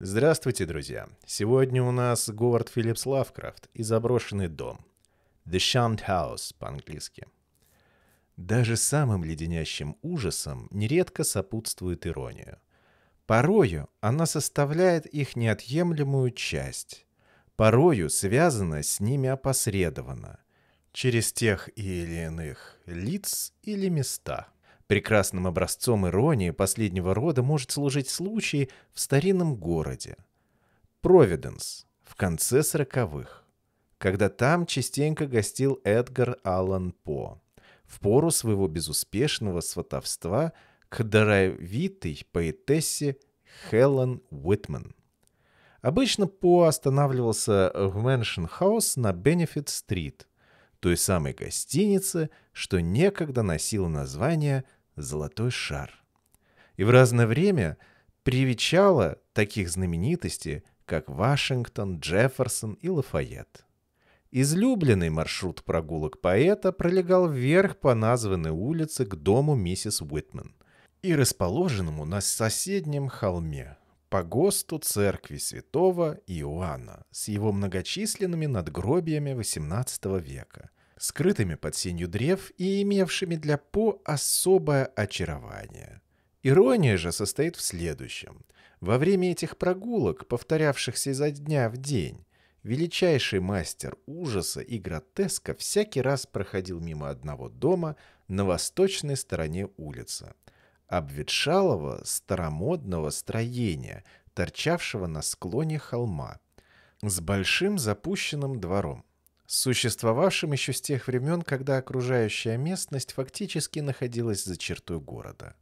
Здравствуйте, друзья! Сегодня у нас Говард Филлипс Лавкрафт и заброшенный дом. The Shunned House по-английски. Даже самым леденящим ужасом нередко сопутствует ирония. Порою она составляет их неотъемлемую часть. Порою связана с ними опосредованно, через тех или иных лиц или места. Прекрасным образцом иронии последнего рода может служить случай в старинном городе. Провиденс в конце сороковых, когда там частенько гостил Эдгар Аллан По в пору своего безуспешного сватовства к даровитой поэтессе Хелен Уитман. Обычно По останавливался в Мэншн Хаус на Бенефит-стрит, той самой гостинице, что некогда носила название «Золотой шар». И в разное время привечала таких знаменитостей, как Вашингтон, Джефферсон и Лафайет. Излюбленный маршрут прогулок поэта пролегал вверх по названной улице к дому миссис Уитман и расположенному на соседнем холме по ГОСТу церкви святого Иоанна с его многочисленными надгробиями XVIII века, скрытыми под сенью древ и имевшими для По особое очарование. Ирония же состоит в следующем. Во время этих прогулок, повторявшихся изо дня в день, величайший мастер ужаса и гротеска всякий раз проходил мимо одного дома на восточной стороне улицы, обветшалого старомодного строения, торчавшего на склоне холма, с большим запущенным двором существовавшим еще с тех времен, когда окружающая местность фактически находилась за чертой города.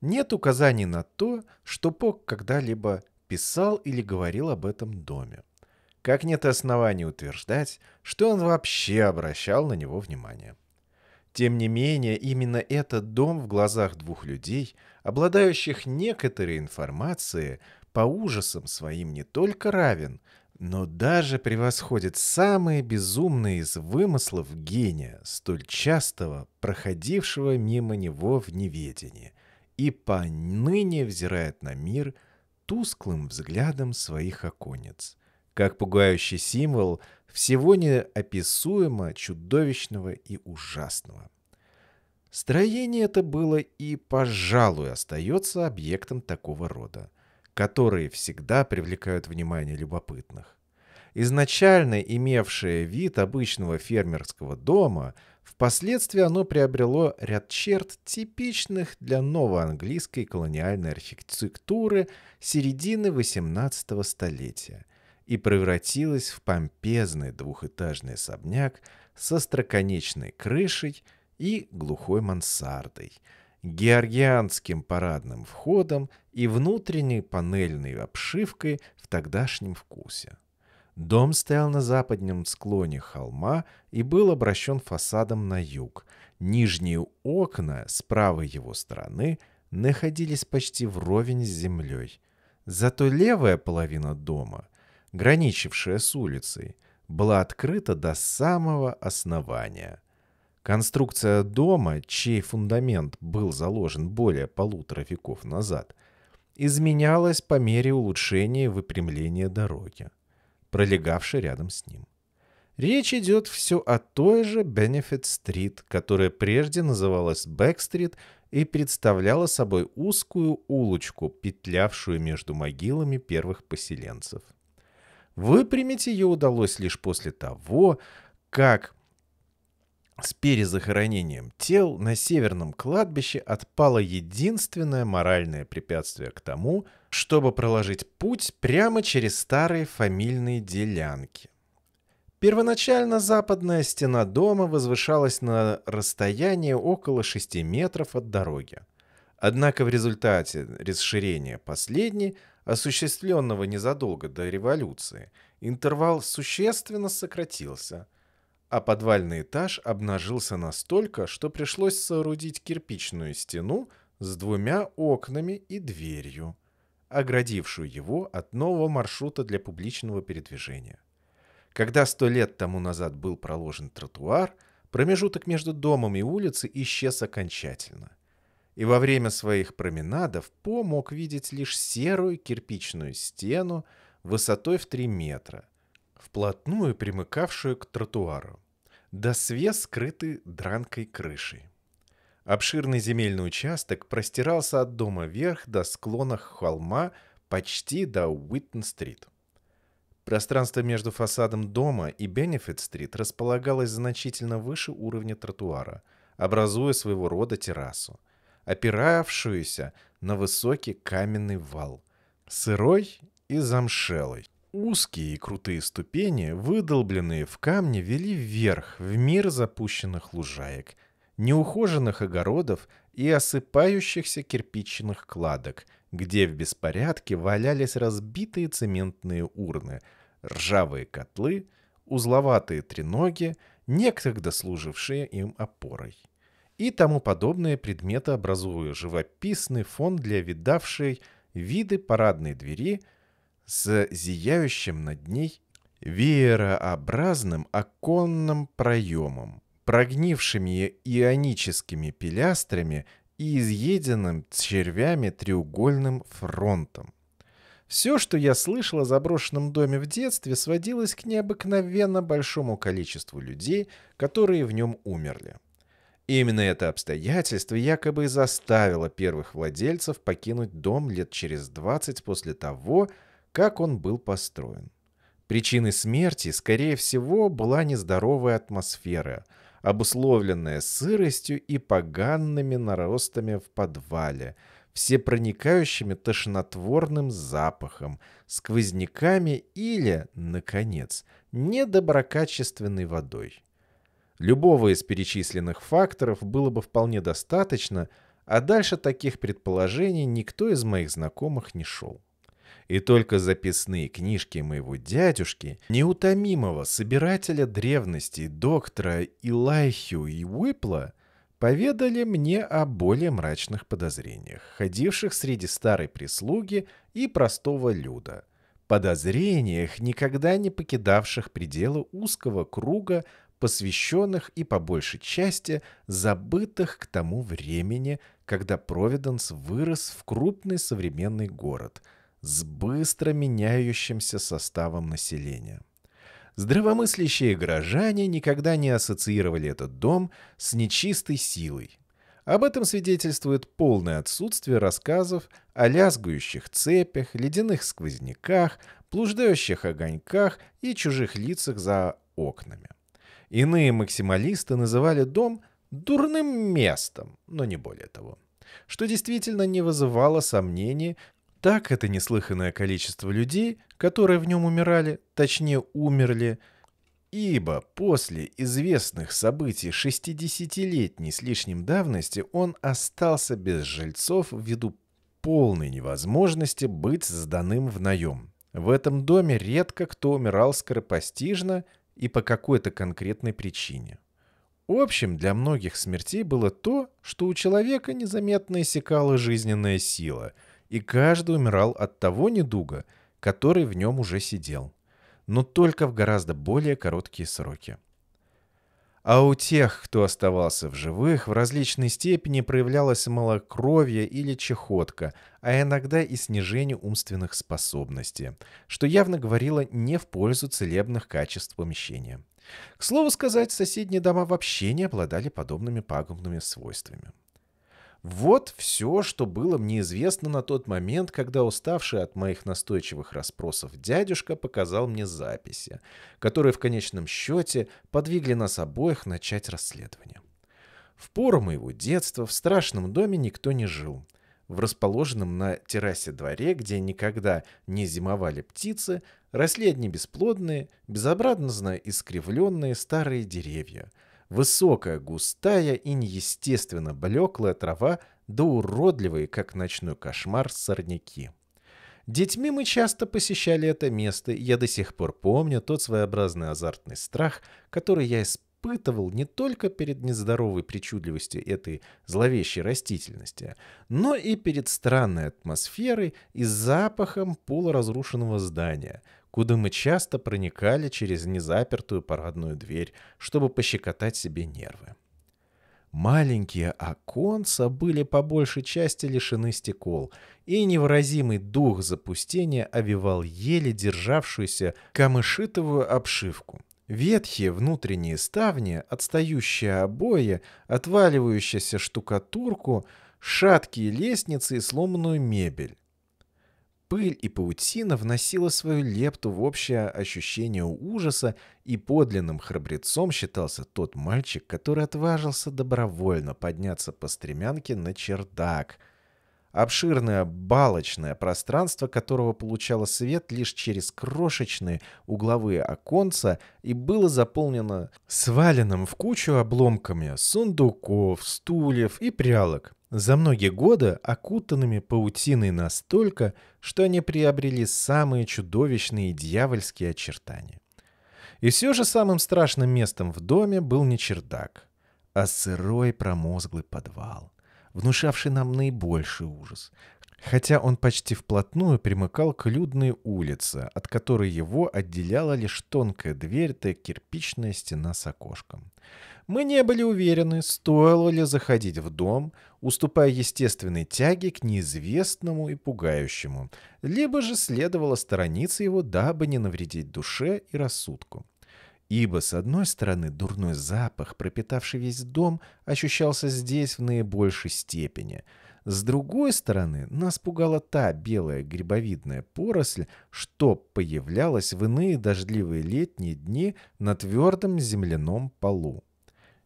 Нет указаний на то, что Пок когда-либо писал или говорил об этом доме. Как нет оснований утверждать, что он вообще обращал на него внимание. Тем не менее, именно этот дом в глазах двух людей, обладающих некоторой информацией, по ужасам своим не только равен, но даже превосходит самые безумные из вымыслов гения, столь частого проходившего мимо него в неведении, и поныне взирает на мир тусклым взглядом своих оконец, как пугающий символ всего неописуемо чудовищного и ужасного. Строение это было и, пожалуй, остается объектом такого рода – которые всегда привлекают внимание любопытных. Изначально имевшее вид обычного фермерского дома, впоследствии оно приобрело ряд черт, типичных для новоанглийской колониальной архитектуры середины XVIII столетия, и превратилось в помпезный двухэтажный особняк со строконечной крышей и глухой мансардой – георгианским парадным входом и внутренней панельной обшивкой в тогдашнем вкусе. Дом стоял на западном склоне холма и был обращен фасадом на юг. Нижние окна с правой его стороны находились почти вровень с землей. Зато левая половина дома, граничившая с улицей, была открыта до самого основания – Конструкция дома, чей фундамент был заложен более полутора веков назад, изменялась по мере улучшения выпрямления дороги, пролегавшей рядом с ним. Речь идет все о той же Бенефит-стрит, которая прежде называлась Бэк-стрит и представляла собой узкую улочку, петлявшую между могилами первых поселенцев. Выпрямить ее удалось лишь после того, как с перезахоронением тел на северном кладбище отпало единственное моральное препятствие к тому, чтобы проложить путь прямо через старые фамильные делянки. Первоначально западная стена дома возвышалась на расстоянии около 6 метров от дороги. Однако в результате расширения последней, осуществленного незадолго до революции, интервал существенно сократился – а подвальный этаж обнажился настолько, что пришлось соорудить кирпичную стену с двумя окнами и дверью, оградившую его от нового маршрута для публичного передвижения. Когда сто лет тому назад был проложен тротуар, промежуток между домом и улицей исчез окончательно. и во время своих променадов По мог видеть лишь серую кирпичную стену высотой в 3 метра, вплотную примыкавшую к тротуару, до свес скрытый дранкой крышей. Обширный земельный участок простирался от дома вверх до склона холма почти до Уиттен-стрит. Пространство между фасадом дома и Бенефит-стрит располагалось значительно выше уровня тротуара, образуя своего рода террасу, опиравшуюся на высокий каменный вал, сырой и замшелый. Узкие и крутые ступени, выдолбленные в камне, вели вверх, в мир запущенных лужаек, неухоженных огородов и осыпающихся кирпичных кладок, где в беспорядке валялись разбитые цементные урны, ржавые котлы, узловатые треноги, некогда служившие им опорой. И тому подобные предметы, образуя живописный фон для видавшей виды парадной двери с зияющим над ней веерообразным оконным проемом, прогнившими ионическими пилястрами и изъеденным червями треугольным фронтом. Все, что я слышал о заброшенном доме в детстве, сводилось к необыкновенно большому количеству людей, которые в нем умерли. Именно это обстоятельство якобы и заставило первых владельцев покинуть дом лет через 20 после того, как он был построен. Причиной смерти, скорее всего, была нездоровая атмосфера, обусловленная сыростью и поганными наростами в подвале, всепроникающими тошнотворным запахом, сквозняками или, наконец, недоброкачественной водой. Любого из перечисленных факторов было бы вполне достаточно, а дальше таких предположений никто из моих знакомых не шел. И только записные книжки моего дядюшки, неутомимого собирателя древностей доктора Илайхю и Уипла, поведали мне о более мрачных подозрениях, ходивших среди старой прислуги и простого люда. Подозрениях, никогда не покидавших пределы узкого круга посвященных и по большей части забытых к тому времени, когда Провиденс вырос в крупный современный город с быстро меняющимся составом населения. Здравомыслящие горожане никогда не ассоциировали этот дом с нечистой силой. Об этом свидетельствует полное отсутствие рассказов о лязгающих цепях, ледяных сквозняках, блуждающих огоньках и чужих лицах за окнами. Иные максималисты называли дом дурным местом, но не более того. Что действительно не вызывало сомнений, так это неслыханное количество людей, которые в нем умирали, точнее умерли, ибо после известных событий 60-летней с лишним давности он остался без жильцов ввиду полной невозможности быть сданным в наем. В этом доме редко кто умирал скоропостижно и по какой-то конкретной причине. Общим для многих смертей было то, что у человека незаметно иссякала жизненная сила, и каждый умирал от того недуга, который в нем уже сидел, но только в гораздо более короткие сроки. А у тех, кто оставался в живых, в различной степени проявлялось малокровие или чехотка, а иногда и снижение умственных способностей, что явно говорило не в пользу целебных качеств помещения. К слову сказать, соседние дома вообще не обладали подобными пагубными свойствами. Вот все, что было мне известно на тот момент, когда уставший от моих настойчивых расспросов дядюшка показал мне записи, которые в конечном счете подвигли нас обоих начать расследование. В пору моего детства в страшном доме никто не жил. В расположенном на террасе дворе, где никогда не зимовали птицы, росли одни бесплодные, безобразно искривленные старые деревья — Высокая, густая и неестественно блеклая трава да уродливые, как ночной кошмар, сорняки. Детьми мы часто посещали это место, и я до сих пор помню тот своеобразный азартный страх, который я испытывал не только перед нездоровой причудливостью этой зловещей растительности, но и перед странной атмосферой и запахом полуразрушенного здания — куда мы часто проникали через незапертую парадную дверь, чтобы пощекотать себе нервы. Маленькие оконца были по большей части лишены стекол, и невыразимый дух запустения овивал еле державшуюся камышитовую обшивку. Ветхие внутренние ставни, отстающие обои, отваливающуюся штукатурку, шаткие лестницы и сломанную мебель. Пыль и паутина вносила свою лепту в общее ощущение ужаса, и подлинным храбрецом считался тот мальчик, который отважился добровольно подняться по стремянке на чердак. Обширное балочное пространство, которого получало свет лишь через крошечные угловые оконца, и было заполнено сваленным в кучу обломками сундуков, стульев и прялок за многие годы окутанными паутиной настолько, что они приобрели самые чудовищные дьявольские очертания. И все же самым страшным местом в доме был не чердак, а сырой промозглый подвал, внушавший нам наибольший ужас, хотя он почти вплотную примыкал к людной улице, от которой его отделяла лишь тонкая дверь да кирпичная стена с окошком. Мы не были уверены, стоило ли заходить в дом, уступая естественной тяге к неизвестному и пугающему, либо же следовало сторониться его, дабы не навредить душе и рассудку. Ибо, с одной стороны, дурной запах, пропитавший весь дом, ощущался здесь в наибольшей степени. С другой стороны, нас пугала та белая грибовидная поросль, что появлялась в иные дождливые летние дни на твердом земляном полу.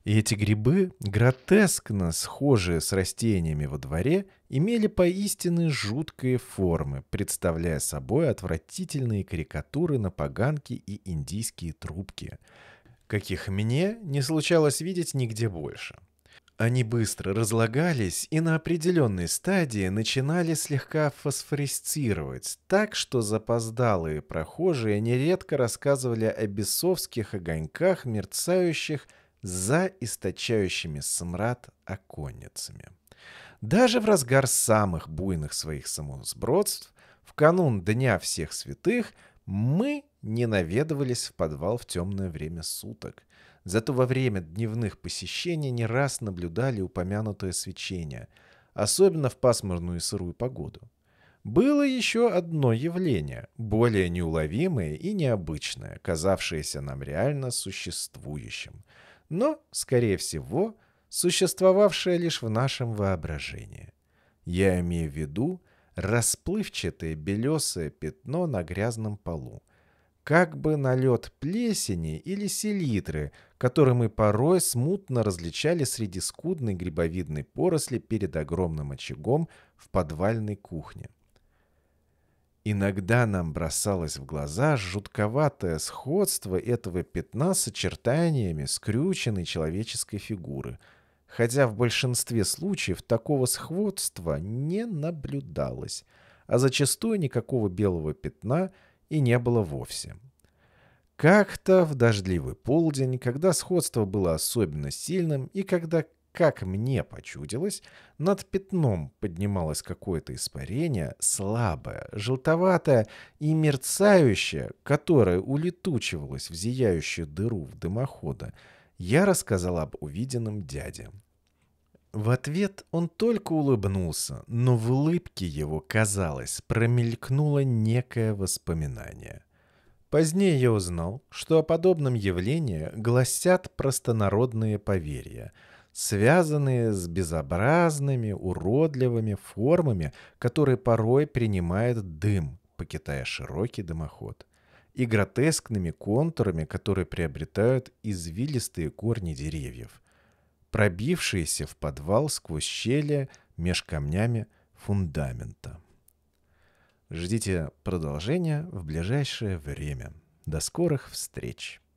И эти грибы, гротескно схожие с растениями во дворе, имели поистине жуткие формы, представляя собой отвратительные карикатуры на поганки и индийские трубки, каких мне не случалось видеть нигде больше. Они быстро разлагались и на определенной стадии начинали слегка фосфорисцировать, так что запоздалые прохожие нередко рассказывали о бесовских огоньках, мерцающих за источающими смрад оконницами. Даже в разгар самых буйных своих самосбродств, в канун Дня Всех Святых, мы не наведывались в подвал в темное время суток. Зато во время дневных посещений не раз наблюдали упомянутое свечение, особенно в пасмурную и сырую погоду. Было еще одно явление, более неуловимое и необычное, казавшееся нам реально существующим — но, скорее всего, существовавшее лишь в нашем воображении. Я имею в виду расплывчатое белесое пятно на грязном полу, как бы налет плесени или селитры, который мы порой смутно различали среди скудной грибовидной поросли перед огромным очагом в подвальной кухне. Иногда нам бросалось в глаза жутковатое сходство этого пятна с очертаниями скрюченной человеческой фигуры, хотя в большинстве случаев такого сходства не наблюдалось, а зачастую никакого белого пятна и не было вовсе. Как-то в дождливый полдень, когда сходство было особенно сильным и когда как мне почудилось, над пятном поднималось какое-то испарение, слабое, желтоватое и мерцающее, которое улетучивалось в зияющую дыру в дымохода, я рассказал об увиденном дяде. В ответ он только улыбнулся, но в улыбке его, казалось, промелькнуло некое воспоминание. Позднее я узнал, что о подобном явлении гласят простонародные поверья — связанные с безобразными, уродливыми формами, которые порой принимает дым, покидая широкий дымоход, и гротескными контурами, которые приобретают извилистые корни деревьев, пробившиеся в подвал сквозь щели меж камнями фундамента. Ждите продолжения в ближайшее время. До скорых встреч!